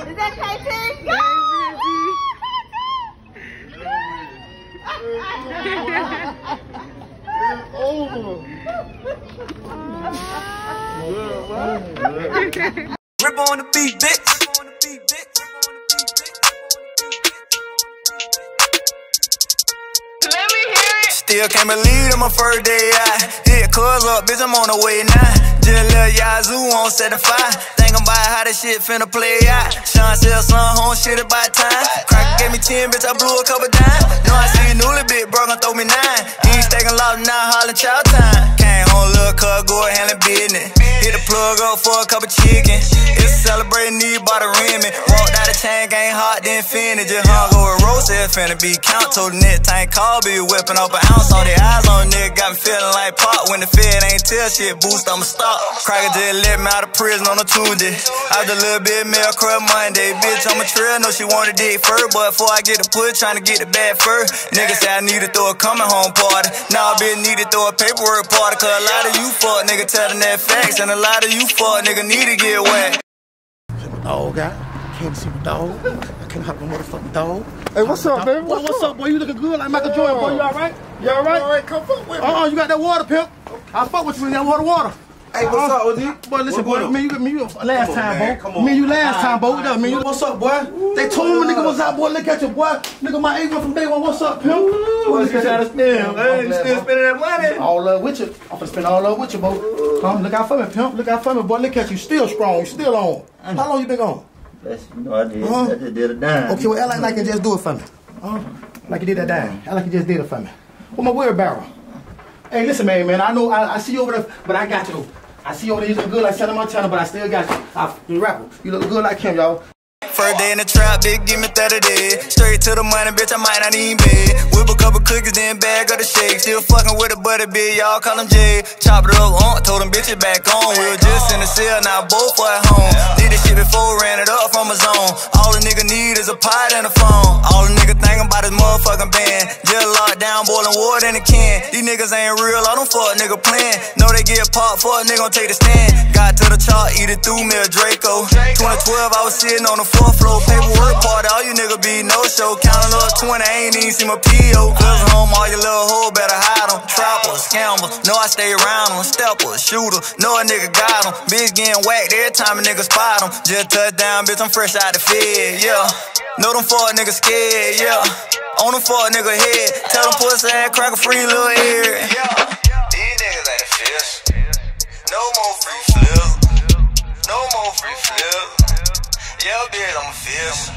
Is that KT? Go! It's over. Rip on the beat, bitch. Let me hear it. Still can't believe it, my first day out. Hit cuz up, bitch, I'm on the way now. Lil' Yazoo on 75. Thinking about how this shit finna play out. Sean said, son, home shit about time. Crack gave me 10, bitch, I blew a couple dimes. Know I see a newly bit, bro, gon' throw me nine. He ain't stacking loud now, hollering chow time. Came home, little cuz, go handling business. Hit the plug up for a couple chicken. It's a celebrating, need by the rim. Walked out the tank, ain't hot, then finish. Just hung over roast, said finna be count. Told the net tank, call, be whipping up an ounce. All the eyes on nigga, got me feeling like pop. When the fed ain't tell shit, boost, I'ma stop. Cracker just let me out of prison on a Tuesday. After a little bit, mail crab Monday. Bitch, I'm a trail, know she wanted dick fur. But before I get the put, tryna get the bad fur. Nigga say I need to throw a coming home party. Now I bitch need to throw a paperwork party. Cause a lot of you fuck nigga telling that facts. And a lot of you fuck nigga need to get whacked. dog out. Came to see my dog. I came out with my motherfucking dog. Hey, what's up, baby? What, what's up, boy? You looking good like Michael Jordan, boy. You all right? You all right? All right, come fuck with me. Uh-uh, you got that water, pimp. I fuck with you when that water, water. Hey, what's uh-huh. up, OG? Boy, listen, boy. Me, you, me, you uh, last on, time, man. boy. Come on. Me, you last time, boy. What up, me, you, What's up, boy? they told me nigga was out, boy. Look at you, boy. Nigga, my A1 from day one. What's up, pimp? Look at you. spend, man. You still spending that money? All love with you. I'm gonna spend all love with you, boy. Come, look out for me, pimp. Look out for me, boy. Look at you, still strong. You still on. Mm. How long you been gone? You. know I did. Huh? I just did a dime. Okay, well, act like, you just do it for me. Uh, like you did that dime. Act like you just did it for me. With my wheelbarrow. Hey, listen, man, man. I know I, I see you over there, but I got you. I see you over there. You look good like Santa Montana, but I still got you. I, you rapper. You look good like him, y'all. First day in the trap, bitch, give me 30 days. Straight to the money, bitch, I might not even pay. Whip a couple cookies, then bag of the shake. Still fucking with a buddy, bitch, y'all call him Jay. Chop it up, on, told them bitches back on. We were just in the cell, now both are at home. Did this shit before, ran it up from a zone. All the nigga need is a pot and a phone. All the nigga thinking about. Just locked down, boiling water in a can. These niggas ain't real, I don't fuck nigga playing. Know they get popped, fuck nigga gon' take the stand. Got to the chart, eat it through me a Draco. 2012, I was sitting on the fourth floor, paperwork party. All you niggas be no show. Counting up 20, I ain't even see my PO. Cause home, all your little hoe better hide them. Trappers, scammers, know I stay around them. Steppers, shooter, know a nigga got them. Bitch getting whacked every time a nigga spot them. Just touch down, bitch, I'm fresh out the fed, yeah. Know them fuck niggas scared, yeah. On the fuck nigga head. Tell them pussy ass crack a free little ear. These niggas ain't a fish. No more free flip. No more free flip. Yeah, bitch, I'm a fish.